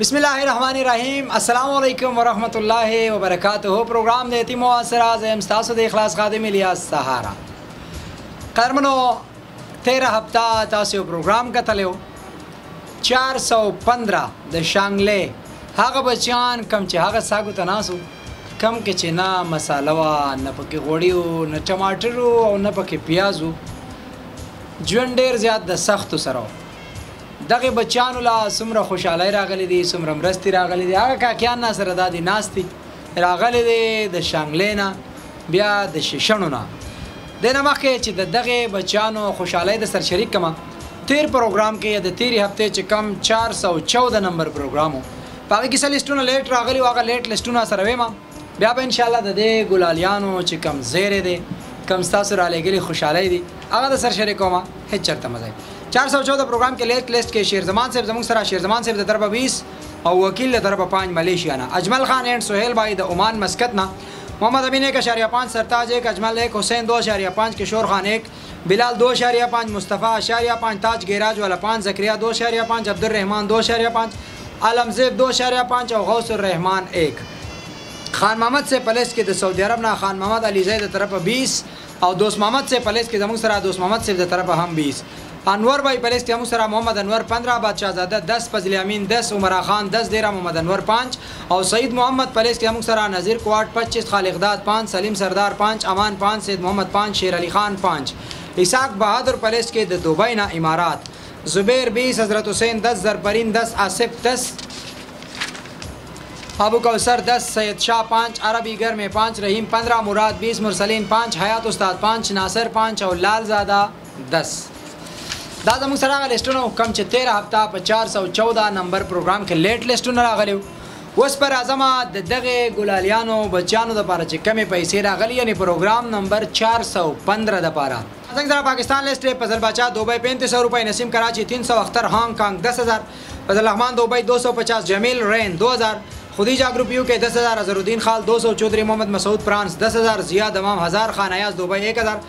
بسم الله الرحمن الرحیم السلام علیکم ورحمت الله وبرکاته پروګرام د یتیم او سره زم تاسو د اخلاص خادم الیاس سهارا قرمنو 13 هفته تاسو پروګرام کتلو 415 د شانګله هغه بچان کم چې هغه ساګو تناسو کم کې چې نه مساله وا نه پکې غوړیو نه ټماټرو او نه پکې پیازو ژوند ډیر زیات د سختو سره دغه بچیانو له څومره خوشحالۍ راغلې دي، څومره مرستې راغلې دي، هغه کاکیان ناسره دا دي ناست دي، راغلې دي د شانګلې نه، بیا د شیشڼو نه. دې نه مخکې چې د دغه بچیانو خوشحالۍ درسره شریک کړم، تېر پروګرام کې یا د تېرې هفتې چې کوم چار سوه چوده نمبر پروګرام و، په هغه کې څه لیسټونه لېټ راغلي وو، هغه لېټ لیسټونه سره وېمه. بیا به انشاالله د دې ګلالیانو چې کوم زیری دی کوم ستاسو را لېږلي خوشحالۍ دي هغه د سر شریکوم هېڅ چرته مه ځئ 414 پروګرام کې لیک لیست کې شیرزمان صاحب زموږ سره شیرزمان صاحب د طرفه 20 او وکیل د طرفه 5 ملیشیا نه اجمل خان اینډ سهیل بای د عمان مسقط نه محمد امین 1.5 سرتاج 1 اجمل 1 حسین 2.5 کشور خان 1 بلال دو اعشاریه پنج مصطفی اعشاریه پنج تاج ګیراج والا پنج زکریا دو اعشاریه پنج عبدالرحمن دو اعشاریه پنج علم زیب دو اعشاریه پنج او غوث الرحمن ایک خان محمد صاحب په لیست کې د سعودي عرب نه خان محمد علي زی د طرفه 20 او دوست محمد صاحب په لیست کې زموږ سره دوست محمد صاحب د طرفه هم 20 انور بای په لیست کې موږ سره محمد انور 15 بادشاهزاده 10 فضل امین 10 عمرا خان 10 دیرا محمد انور 5 او سعید محمد په لیست کې زموږ سره نذیر کواټ پچیس، خالق داد پنځ، سلیم سردار پنځ، امان پنځ، سید محمد پنځ، شیر علي خان پنځ، اسحاق بهادر په لیست کې د دوبۍ نه امارات، زبیر بیس، حضرت حسین دس، زرپرین دس، آصف دس، ابو کوثر دس، سید شاه پنځ، عربي ګرمې پنځ، رحیم پندرا، مراد بیس، مرسلین پنځ، حیات استاد پنځ، ناصر پنځ او لال زاده دس دا زموږ سره هغه لیسټونه کوم چې تیره هفته په 414 نمبر پروګرام کې لیټ لیسټونه راغلی اوس پر اعظم د دغه ګلالیانو بچیانو د پاره چې کمی پیسې راغلی یعنی پروګرام نمبر 415 د پاره څنګه سره پاکستان لیسټ په ځل بچا دوبه 3500 روپۍ نسیم کراچی 300 اختر هانګ کانګ 10000 فضل الرحمن دوبه 250 جمیل رین 2000 خدیجه گروپ یو کې 10000 اظهر الدین خال 200 چودری محمد مسعود فرانس 10000 ضیا دمام 1000 خان ایاز دوبه 1000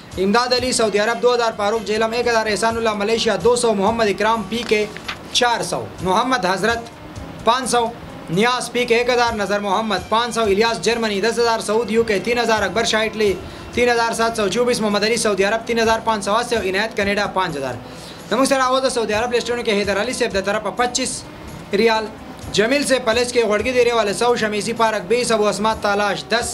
امداد علي سعودي عرب دو هزار فاروق جهلم ایک هزار احسان الله ملیشیا دو سو محمد اکرام پی کې چار سو محمد حضرت پانچ سو نیاز پی کې ایک هزار نظر محمد پانچ سو الیاس جرمني دس هزار سعود یو کې تین هزار اکبر شاه اټلي تین هزار سات سو چوبیس محمد علي سعودي عرب تین هزار پانچ سو اسي او عنایت کاناډا پانچ هزار زموږ سره اول د سعودي عرب لیسټونو کې حیدر علي صاحب د طرفه پچیس ریال جمیل صاحب په لیسټ کې غوړګي دیرې واله سو شمیسي پارک بیس ابو اسمات تالاش دس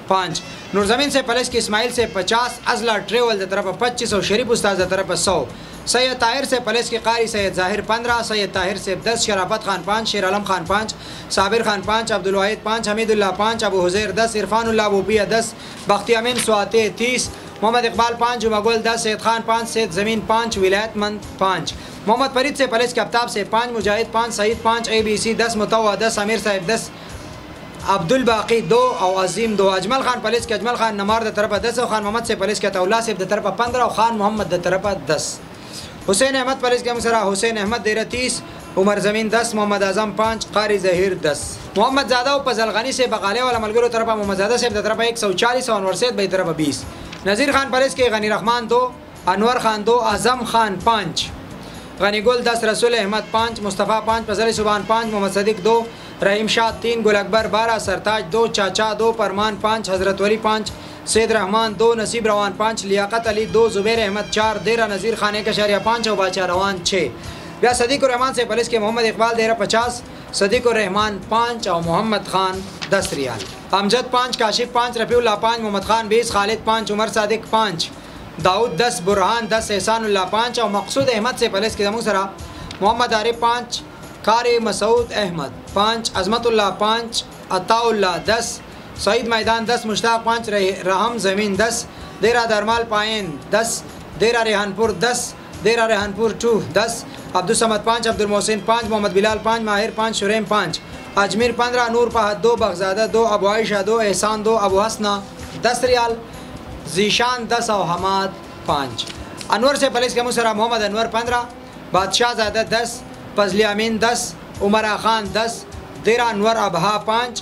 پانچ نورزمین صاحب پلس کې اسماعیل صاحب پچاس ازلا ټریول د طرفه پچیس او شریف استاد د طرفه سو سید طاهر صاحب پلس کې قاری سید ظاهر پندرا سید طاهر صاحب دس شرافت خان پانچ شیر علم خان پانچ صابر خان پانچ عبدالواحد پانچ حمید الله پانچ ابو حزیر دس عرفان الله بوپیه دس بختی امین سواته تیس محمد اقبال پانچ جمعه ګل دس سید خان پانچ سید زمین پانچ ولایت مند پانچ محمد فرید صاحب پلس کې افتاب صاحب پانچ مجاهد پانچ سعید پانچ ای بی سی دس متوا دس امیر صاحب دس عبدالباقی دو او عظیم دو اجمل خان پلیس کې اجمل خان نمار د طرفه 10 او خان محمد سه پلیس کې تولا سه د طرفه 15 او خان محمد د طرفه 10 حسین احمد پلیس کې سره حسین احمد ډیر 30 عمر زمین 10 محمد اعظم 5 قاری ظهیر 10 محمد زاده او فضل غنی سه بغاله ولا ملګرو طرفه محمد زاده سه د طرفه 140 او انور سید به طرفه 20 نذیر خان پلیس کې غنی رحمان 2 انور خان دو اعظم خان پانچ غنی گل دس رسول احمد پانچ مصطفی پانچ پسر سبحان پانچ محمد صدیق دو رحیم شاد تین گل اکبر بارہ سرتاج دو چاچا دو پرمان پانچ حضرت ولی پانچ سید رحمان دو نصیب روان پانچ لیاقت علی دو زبیر احمد چار دیرہ نذیر خان ایک اشاریہ پانچ او باچا روان چھ بیا صدیق الرحمان صاحب په لست کې محمد اقبال دیرہ پچاس صدیق الرحمان پانچ او محمد خان دس ریال امجد پانچ کاشف پانچ رفیع الله پانچ محمد خان بیس خالد پانچ عمر صادق پانچ داود دس برهان دس احسان الله پانچ او مقصود احمد سے پلیس کې زموږ سره محمد عارف پانچ قاری مسعود احمد پانچ عظمت الله پانچ عطا الله دس سعید میدان دس مشتاق پانچ رحم زمین دس دیرا درمال پایند دس دیرا ریحانپور دس دیرا ریحان پور ټو دس عبدالصمد پانچ عبدالمحسن پانچ محمد بلال پانچ ماهر پانچ شریم پانچ اجمیر پندرا نور فهد دو بخزاده دو ابو عائشه دو احسان دو ابو حسنا دس ریال ذیشان دس او حماد پانچ انور صاحب پلیس کمو سره محمد انور پندرا بادشاه زاده دس پزلی امین دس عمرا خان دس دیرا انور ابها پانچ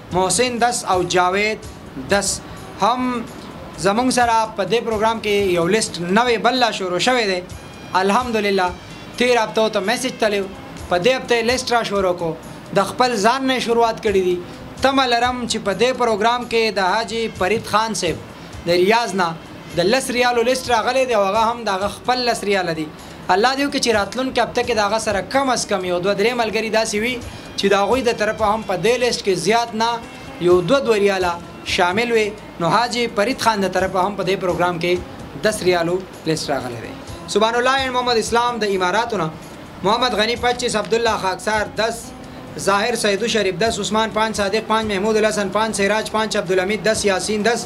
محسن دس او جاوید دس هم زمونږ سره په دې پروګرام کې یو لیست نوې بل لا شروع شوی دی الحمدلله تیر هفته ته میسج تلو په دې هفته لیست را شروع کو د خپل ځان نه شروعات کړی دی تمه لرم چې په دې پروګرام کې د حاجی فرید خان صاحب د ریاض نه د لس ریالو لیست راغلی دی او هغه هم د هغه خپل لس ریاله دي الله دې وکړي چې راتلونکې هفته کې د هغه سره کم از کم یو دوه درې ملګري داسې وي چې د هغوی د طرفه هم په دې لیست کې زیات نه یو دوه دوه ریاله شامل وي نو حاجي فرید خان د طرفه هم په دې پروګرام کې دس ریالو لیست راغلی دی سبحان الله اینډ محمد اسلام د اماراتو نه محمد غنی 25 عبدالله خاکسار 10 ظاهر سیدو شریف 10 عثمان 5 صادق 5 محمود الحسن 5 سراج 5 عبدالحمید 10 یاسین 10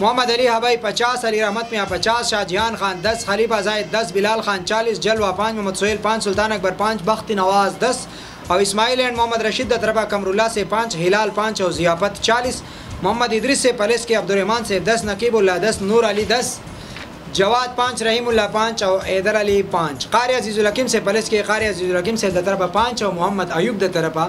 محمد علي هبائی پچاس، علي رحمت میاں پچاس، شاه جهان خان دس، خلیفه زاید دس، بلال خان چالیس، جلوه پانچ، محمد سهیل پانچ، سلطان اکبر پانچ، بخت نواز دس او اسماعیل اینډ محمد رشید د تربه قمرالله صیب پانچ، هلال پانچ او ضیافت چالیس، محمد ادریس صیب په لست کې عبدالرحمن صیب دس، نقیب الله دس، نور علي دس، جواد پانچ، رحیم الله پانچ او حیدر علي پانچ، قاري عزیزالحکیم صیب په لست کې قاري عزیزالحکیم صیب د تربه پانچ او محمد ایوب د تربه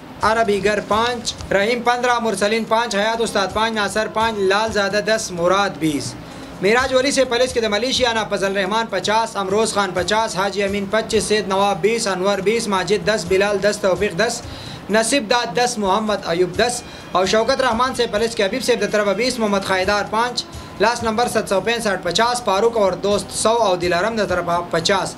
عربی گر پانچ، رحیم پندرہ، مرسلین پانچ، حیات استاد پانچ، ناصر پانچ، لال زاده دس، مراد بیس، معراج ولی صیب په لست کې د ملیشیا نه فضل الرحمن پچاس، امروز خان پچاس، حاجی امین پچیس، سید نواب بیس، انور بیس، ماجد دس، بلال دس، توفیق دس، نصیب داد دس، محمد ایوب دس او شوکت رحمن صیب په لست کې حبیب صیب د تره به بیس، محمد خایدار پانچ، لاس نمبر ست سو پینسټ پچاس، فاروق اور دوست سو او دلارم د تره به پچاس.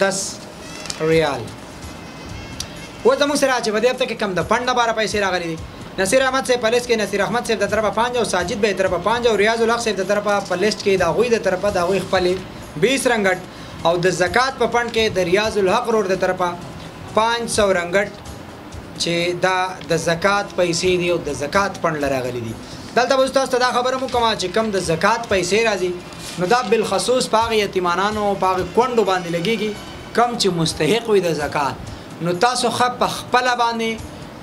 دس ریال و زموږ سره چې په دې هفته کې کم د فنډ لپاره پیسې راغلي دي نصیر احمد صاحب په لیست کې نصیر احمد صاحب د طرفه پنځه او ساجد به طرفه پنځه او ریاض الحق صاحب د طرفه په لیست کې د غوی د طرفه د غوی خپل 20 رنګټ او د زکات په فند کې د ریاض الحق رور د طرفه 500 رنګټ چې دا د زکات پیسې دی او د زکات فند لراغلي دي دلته به تاسو ته دا خبره مو کومه چې کم د زکات پیسې راځي نو دا بالخصوص په هغه یتیمانانو او په هغه کونډو باندې لګیږي کوم چې مستحق وي د زکات نو تاسو خه په خپل باندې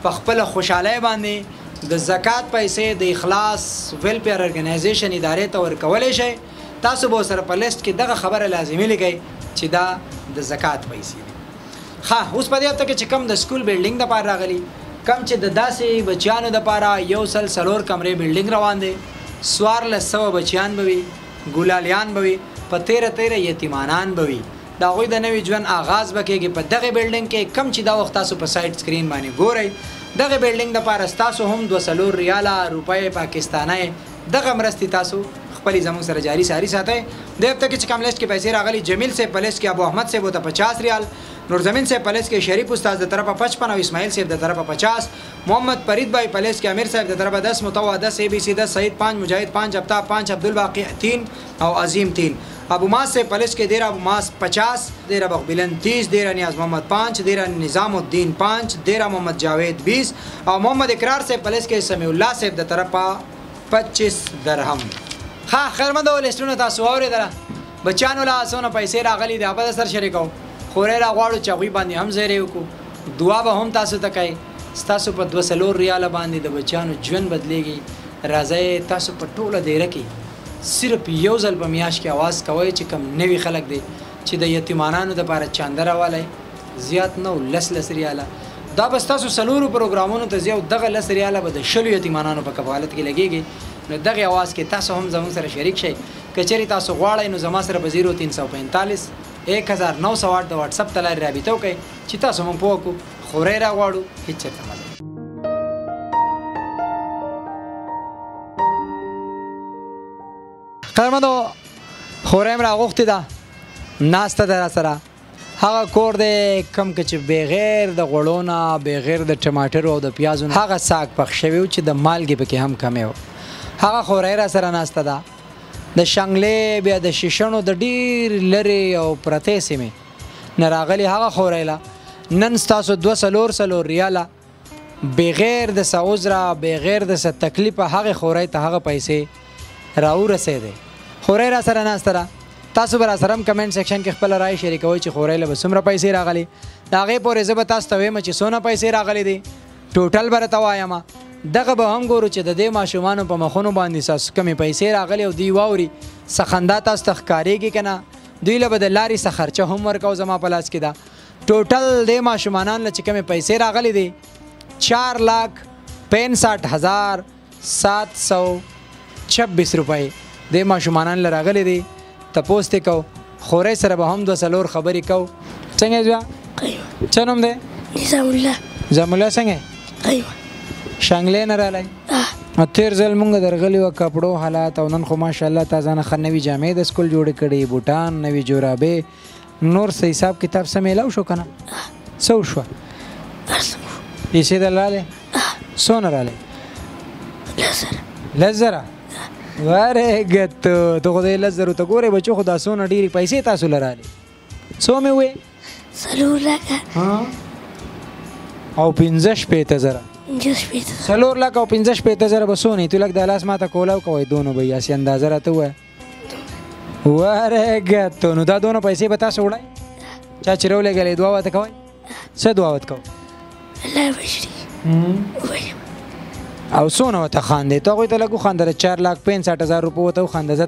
په خپل خوشحالي باندې د زکات پیسې د اخلاص ویلفیر ارګنایزیشن ادارې ته ورکولې شي تاسو به سره په لیست کې دغه خبره لازمي لګي چې دا د زکات پیسې دي ښه اوس په دې هفته کې چې کم د سکول بلډینګ د پاره راغلی کم چې د داسې بچیانو د پاره یو سل سلور کمرې بلډینګ روان دی سوار له سوه بچیان بوي ګلالیان بوي په تیره تیره یتیمانان بوي دا غوی د نوې ژوند آغاز بکېږي په دغه بلډینګ کې کم چې دا وخت تاسو په سایټ سکرین باندې ګورئ دغه بلډینګ د پاره ستاسو هم دوه سلور ریاله روپۍ پاکستانۍ دغه مرستي تاسو خپلي زموږ سره جاري ساري ساتئ دې هفته کي چي کوم ليست کي پيسې راغلي جميل صيب په ليست کي ابو احمد صيب ته پچاس ريال نورزمين صيب په ليست کي شريف استاد د طرفه پچپن او اسماعيل صيب د طرفه پچاس محمد فريد بھائی په ليست کي امير صاحب د طرفه دس متوا دس اي بي سي دس سعيد پانچ مجاهد پانچ افتاب پانچ عبدالباقي تين او عظیم تین ابو ماس سے پلس کے دیر ابو ماس پچاس دیر ابو بلند تیس دیر نیاز محمد پانچ دیر نظام الدین پانچ دیر محمد جاوید بیس او محمد اقرار سے پلس کے سمیع الله صاحب د طرفه 25 درهم ها خیرمند او لیسټونه تاسو اوریدله بچانو لا سونه پیسې راغلي دا به سر شریکو خورې لا غواړو چې غوي باندې هم زیری وکړو دعا به هم تاسو ته کوي تاسو په 200 ریال باندې د بچانو ژوند بدليږي راځي تاسو په ټوله دیره کې صرف یو ځل په میاشت کې اواز کوی چې کوم نوی خلک دی چې د یتیمانانو دپاره چانده راولی زیات نه او لس لس ریاله دا به ستاسو څلورو پروګرامونو ته ځی او دغه لس ریاله به د شلو یتیمانانو په کفالت کې لګیږی نو دغه اواز کې تاسو هم زموږ سره شریک شی که چیری تاسو غواړی نو زما سره په زیرو تین سو پنتالیس ایک هزار نو سو آټ د واټسپ د لاری رابطه وکړی چې تاسو موږ پوه کړو. خوری را غواړو هیڅ چرته مه ځئ. قدرمندو خوری مې راغوښتې ده ناسته ده راسره هغه کور دی کم کې چې بغیر د غوړو نه بغیر د ټماټرو او د پیازو نه هغه ساګ پخ شوی و چې د مالګې پکې هم کمی و هغه خوری راسره ناسته ده د شنګلې بیا د شیشنو د ډېر لرې او پرتې سیمې نه راغلی هغه خوریلا نن ستاسو دو سلور سلور ریالا بغیر د سعوزرا بغیر د ست تکلیف هغه خورای ته هغه پیسې راو رسیدي خورای را سره ناستره تاسو بر سره هم کمنټ سیکشن کې خپل رائے شریکوي چې خورای له سمره پیسې راغلي دا غي پورې زب تاسو ته وایم چې سونه پیسې راغلي دي ټوټل بر ته وایم دغه به هم ګورو چې د دې ماشومان په مخونو باندې ساس کمی پیسې راغلي او دی واوري سخندا تاسو تخکاریږي کنه دوی له به د لارې څخه خرچه هم ورکاو زما په لاس کې ده ټوټل د ماشومانان له چې کومې پیسې راغلي دي چار لاک پینساټ هزار سات سو چبیس روپۍ د ماشومانان له راغلي دي تپوس ته کو خورې سره به هم دوه سلور خبرې کو څنګه ځوا چنوم ده نظام الله نظام الله څنګه ايوه شنګلې نه رالی تیر ځل مونږ درغلی و کپړو حالات او نن خو ماشاءالله تا ځان خ نوی جامې د سکول جوړ کړي بوټان نوی جورابې نور سه حساب کتاب سم الاو شو کنه څو شو پیسې دلاله سونه رااله لزره واره ګت ته خدای لزره ته ګوره بچو خدا سونه ډیری پیسې تاسو لراله څو مې وې څلور لکه او پنځه شپېته زره څلور لکه او پنځه شپېته زره به څونه تو لږ د لاس ماته کولاو کوی دونه به یې هسې اندازه راته ووایه ورګه ته نو دا دونه پیسې به تاسو وړی چا چې راولېږلې دعا ورته کوی څه دعا ورته کوو الله بشري او څونه ورته خاندې ته هغوی ته لږ وخاندله چار لاک پنځه هټ هزار روپو ورته وخانده زه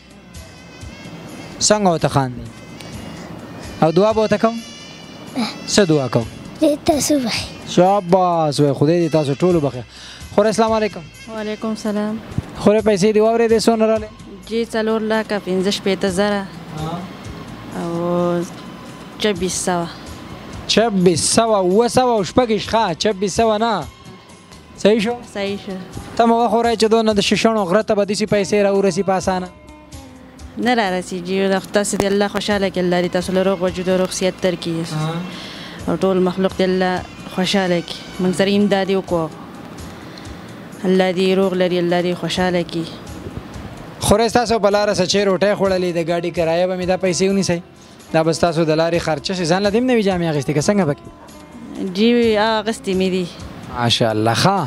څنګه وته خاندي او دعا به وته کوم څه دعا کوم تاسو به شاباس وای خدای دې تاسو ټول بخیر خور اسلام علیکم وعلیکم سلام خور پیسې دی وره دې سون رااله جی څلور لاک 15 پېته زره او 2600 2600 وسو شپږ ښه 2600 نه صحیح شو صحیح شو ته مو وخورای چې دونه د شیشنو غره ته به دسی پیسې را ورسی په اسانه نه را رسیږي او د تاسو دی الله خوشاله کې الله دې تاسو له روغ وجود او روغ صحت تر کې او ټول مخلوق دی الله خوشاله کې موږ سره امداد وکړو الله دې روغ لري الله دې خوشاله کې خورې تاسو بلاره سچې روټه خوړلې د ګاډي کرایه به مې دا پیسې ونی سي دا بس تاسو د لارې خرچه شي ځان لدیم نوی جامې اغستې که څنګه پکې جی اغستې مې دي ماشاء الله ښه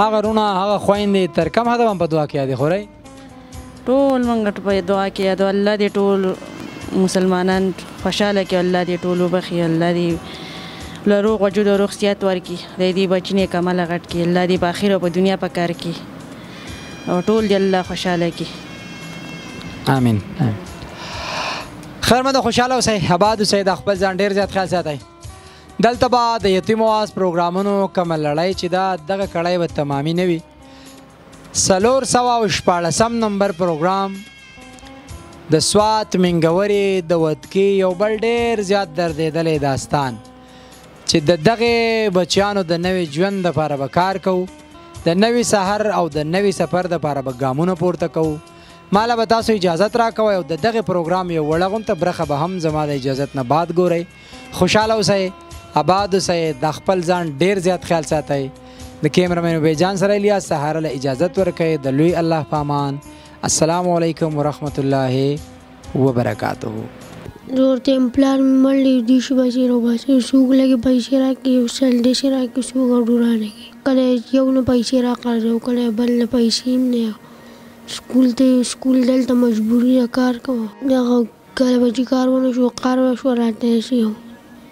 هغه رونه هغه خويندې تر کوم حده په دعا کې یادې خورئ ټول مونږ په دعا کې یادو الله دې ټول مسلمانان خوشاله کې الله دې ټول وبخي الله دې له روغ وجود او روغ صحت ورکړي د دې بچي نیکه عمله غټ کړي الله دې په اخره او په دنیا په کار کې او ټول دې الله خوشاله کړي امين خیرمند خوشاله اوسئ آباد اوسئ د خپل ځان ډیر زیات خیال ساتئ دلته به د یتیم واس پروګرامونو کومه لړۍ چې دا دغه کړۍ به تمامي نه وي څلور سوه او شپاړسم نمبر پروګرام د سوات منګورې د ودکې یو بل ډیر زیات دردېدلی داستان چې د دغه بچیانو د نوې ژوند لپاره به کار کوو د نوې سحر او د نوې سفر لپاره به ګامونه پورته کوو مالا به تاسو اجازه راکوي او د دغه پروګرام یو وړغون ته برخه به هم زما د اجازه نه بعد ګورئ خوشاله اوسئ آباد اوسئ د خپل ځان ډیر زیات خیال ساتئ د کیمرمن بیجان سره الیا سهار له اجازه ورکړئ د لوی الله پامان السلام علیکم ورحمت الله وبرکاته. زور ته یم پلار می مړ دی دیشی پیسی راوباسی سوک لږی پیسی راکی او سل دیشی راکی سوک اډورا نه کی کله یو نه پیسی راقرض او کله یی بل نه پیسی هم نه او سکول ته یو سکول دلته مجبوری ده کار کوه دغه کله به چی کار ونه شو قرض شو راته هسی او